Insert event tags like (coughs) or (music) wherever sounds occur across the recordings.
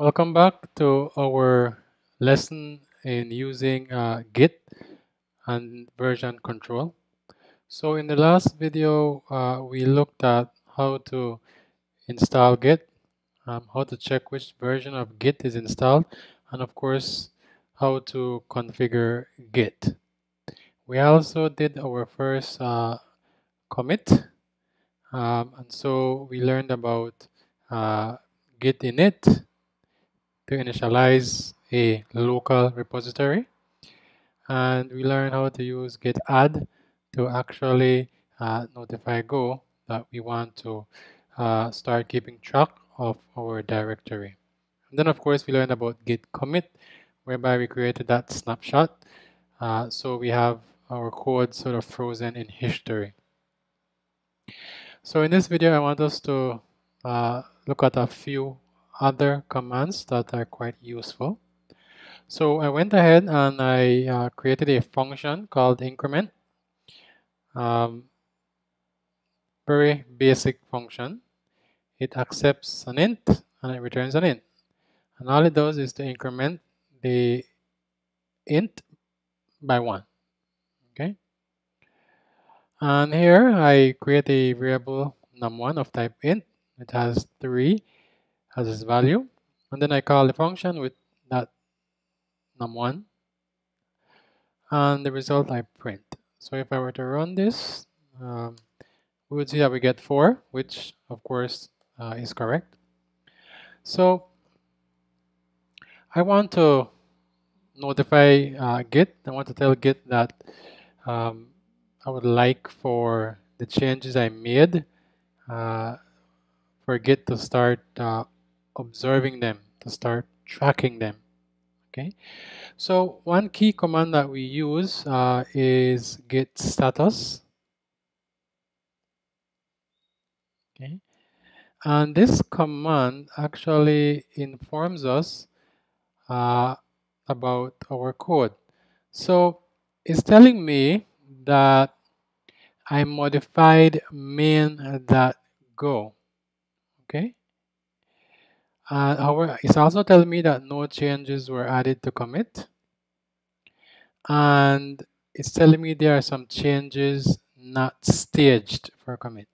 Welcome back to our lesson in using uh, Git and version control. So in the last video, uh, we looked at how to install Git, um, how to check which version of Git is installed, and of course, how to configure Git. We also did our first uh, commit, um, and so we learned about uh, Git init to initialize a local repository, and we learn how to use git add to actually uh, notify Go that we want to uh, start keeping track of our directory. And then, of course, we learned about git commit, whereby we created that snapshot. Uh, so we have our code sort of frozen in history. So in this video, I want us to uh, look at a few other commands that are quite useful. So I went ahead and I uh, created a function called increment. Um, very basic function. It accepts an int and it returns an int. And all it does is to increment the int by one. Okay. And here I create a variable num1 of type int. It has three as its value. And then I call the function with that num1 and the result I print. So if I were to run this, um, we would see that we get 4, which of course uh, is correct. So I want to notify uh, Git. I want to tell Git that um, I would like for the changes I made uh, for Git to start uh, observing them, to start tracking them. Okay, so one key command that we use uh, is git status. Okay, and this command actually informs us uh, about our code. So it's telling me that I modified main.go. Okay, uh, however, it's also telling me that no changes were added to commit. And it's telling me there are some changes not staged for commit.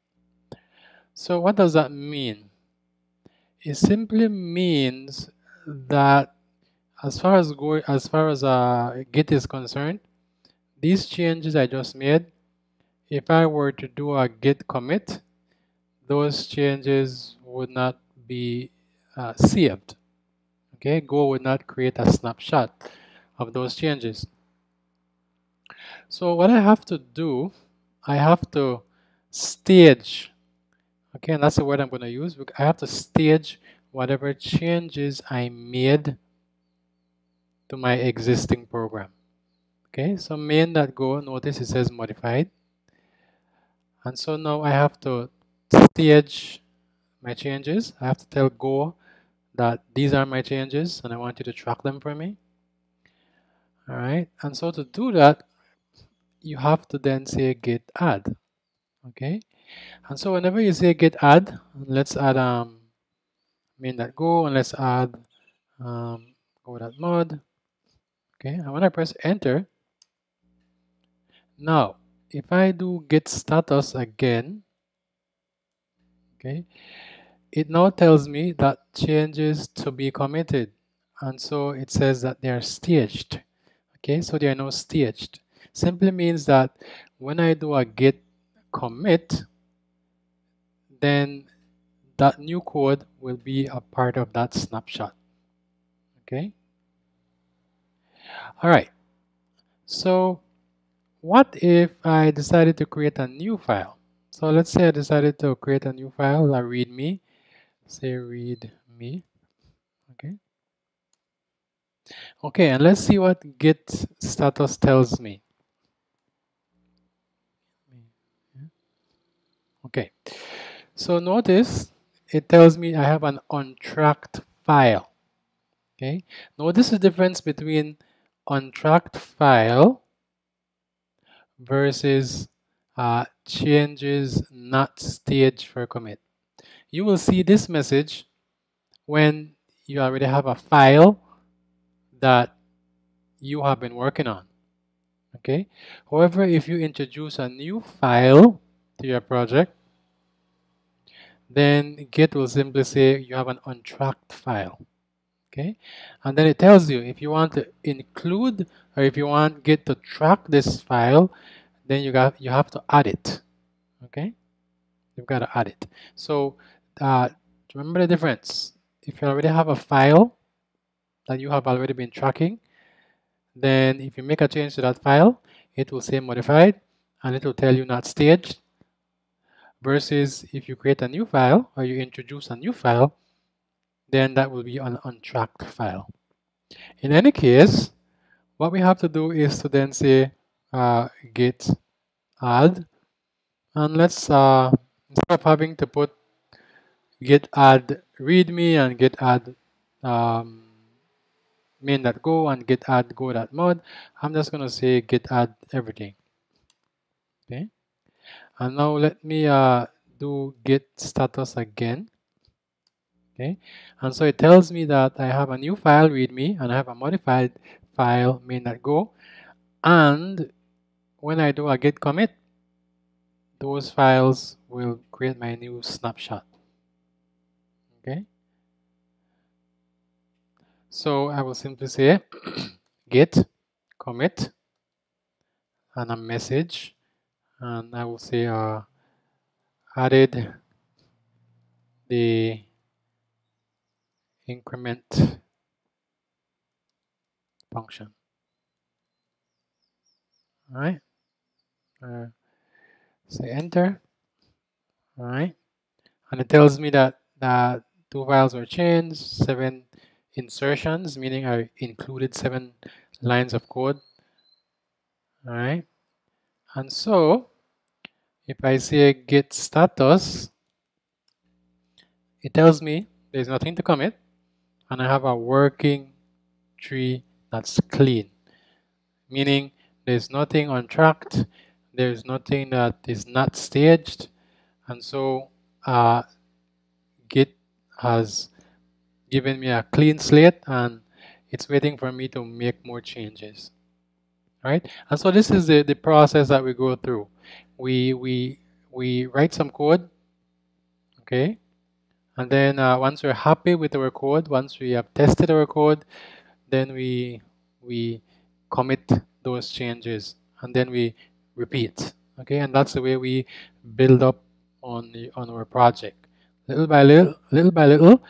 So what does that mean? It simply means that as far as go, as far as uh, Git is concerned, these changes I just made, if I were to do a Git commit, those changes would not be uh, saved. Okay, Go would not create a snapshot of those changes. So what I have to do, I have to stage, okay, and that's the word I'm going to use. I have to stage whatever changes I made to my existing program. Okay, so main.go, notice it says modified. And so now I have to stage my changes. I have to tell Go that these are my changes and I want you to track them for me. All right, and so to do that, you have to then say git add. Okay, and so whenever you say git add, let's add um main.go and let's add um, go.mod. Okay, and when I press enter, now if I do git status again, okay, it now tells me that changes to be committed. And so it says that they are staged. Okay, so they are now staged. Simply means that when I do a git commit, then that new code will be a part of that snapshot. Okay? All right. So what if I decided to create a new file? So let's say I decided to create a new file, a readme, say read me. Okay. Okay and let's see what git status tells me. Okay. So notice it tells me I have an untracked file. Okay. Notice the difference between untracked file versus uh, changes not staged for commit you will see this message when you already have a file that you have been working on. Okay. However, if you introduce a new file to your project, then Git will simply say you have an untracked file. Okay. And then it tells you if you want to include or if you want Git to track this file, then you got you have to add it. Okay. You've got to add it. So uh, remember the difference. If you already have a file that you have already been tracking, then if you make a change to that file, it will say modified and it will tell you not staged. Versus if you create a new file or you introduce a new file, then that will be an untracked file. In any case, what we have to do is to then say uh, git add and let's uh, instead of having to put git add readme and git add um, main.go and git add go.mod. I'm just going to say git add everything. Okay. And now let me uh, do git status again. Okay. And so it tells me that I have a new file readme and I have a modified file main.go. And when I do a git commit, those files will create my new snapshot. Okay. So I will simply say (coughs) git commit and a message and I will say uh, added the increment function. All right. Uh, say enter. All right. And it tells me that, that two files were changed, seven insertions, meaning I included seven lines of code. All right. And so if I say git status, it tells me there's nothing to commit and I have a working tree that's clean, meaning there's nothing untracked, there's nothing that is not staged, and so uh, Git has given me a clean slate and it's waiting for me to make more changes. Right? And so this is the, the process that we go through. We we we write some code okay? And then uh, once we're happy with our code once we have tested our code then we we commit those changes. And then we repeat okay and that's the way we build up on the on our project little by little little by little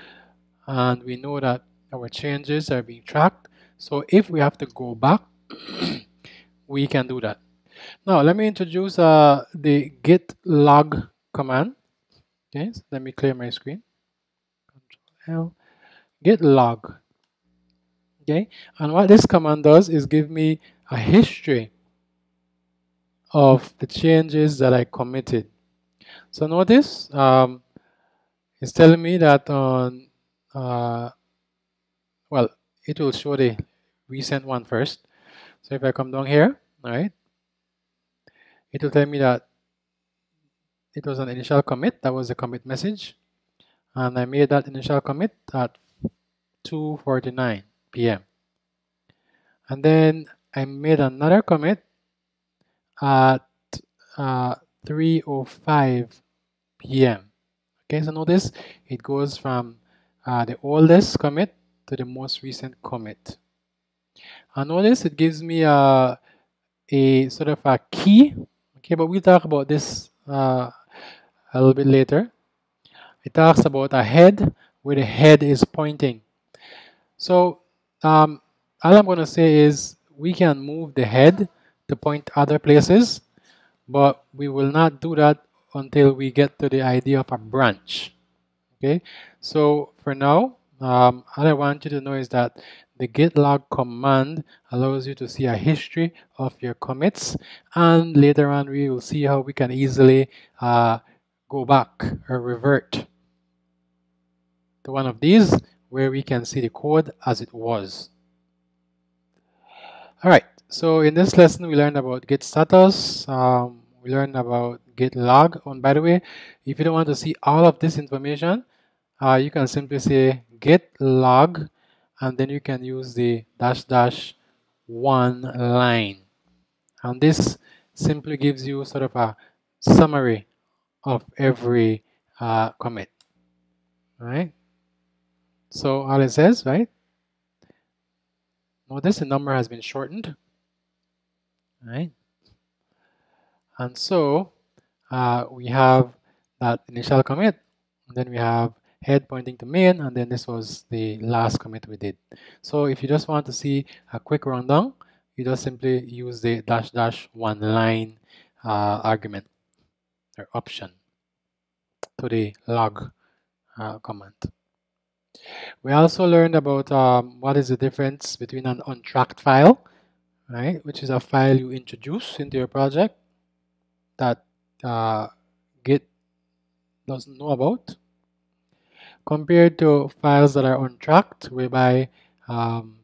and we know that our changes are being tracked. So if we have to go back, (clears throat) we can do that. Now let me introduce uh, the git log command. Okay, so let me clear my screen. Control L, git log. Okay, and what this command does is give me a history of the changes that I committed. So notice um, it's telling me that on uh, well, it will show the recent one first. So if I come down here, all right, it will tell me that it was an initial commit. That was the commit message. And I made that initial commit at 2.49 p.m. And then I made another commit at uh, 3.05 p.m. Okay, so notice it goes from uh, the oldest commit to the most recent commit. And notice it gives me a, a sort of a key. Okay, but we'll talk about this uh, a little bit later. It talks about a head where the head is pointing. So um, all I'm going to say is we can move the head to point other places, but we will not do that until we get to the idea of a branch. Okay, so for now, um, all I want you to know is that the git log command allows you to see a history of your commits and later on we will see how we can easily uh, go back or revert to one of these where we can see the code as it was. Alright, so in this lesson we learned about git status, um, we learned about git log. And by the way, if you don't want to see all of this information, uh, you can simply say git log and then you can use the dash dash one line. And this simply gives you sort of a summary of every uh, commit. Right so all it says right? Notice the number has been shortened right? And so uh, we have that initial commit and then we have head pointing to main and then this was the last commit we did. So if you just want to see a quick rundown you just simply use the dash dash one line uh, argument or option to the log uh, command. We also learned about um, what is the difference between an untracked file right which is a file you introduce into your project that uh, git doesn't know about compared to files that are untracked whereby um,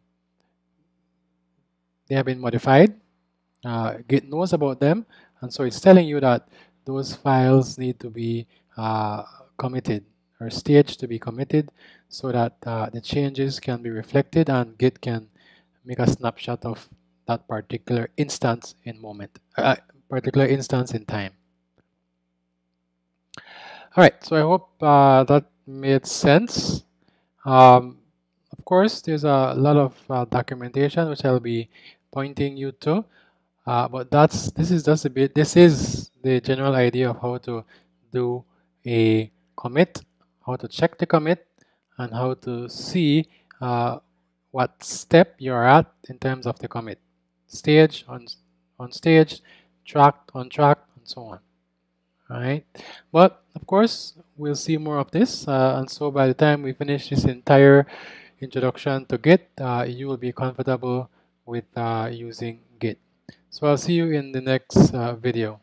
they have been modified. Uh, Git knows about them and so it's telling you that those files need to be uh, committed or staged to be committed so that uh, the changes can be reflected and Git can make a snapshot of that particular instance in moment, uh, particular instance in time. All right, so I hope uh, that made sense. Um, of course, there's a lot of uh, documentation which I'll be pointing you to, uh, but that's this is just a bit. This is the general idea of how to do a commit, how to check the commit, and how to see uh, what step you're at in terms of the commit, stage on on stage, tracked on track, and so on. Right, but of course we'll see more of this, uh, and so by the time we finish this entire introduction to Git, uh, you will be comfortable with uh, using Git. So I'll see you in the next uh, video.